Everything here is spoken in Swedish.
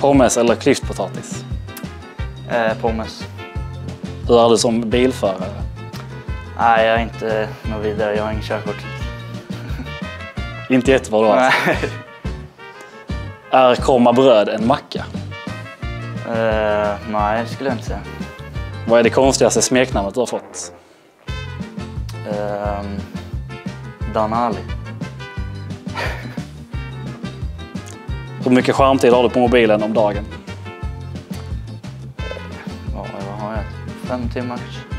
Pommes eller klyftpotatis? Eh, pommes. Hur är du som bilförare? Nej, jag är inte något vidare. Jag har ingen körkort. Inte jättebra då alltså. Är korma bröd en macka? Eh, nej, det skulle jag inte säga. Vad är det konstigaste smeknamnet du har fått? Eh, Dan Hur mycket skärmtid har du på mobilen om dagen? Ja, vad har jag? Fem timmar kanske.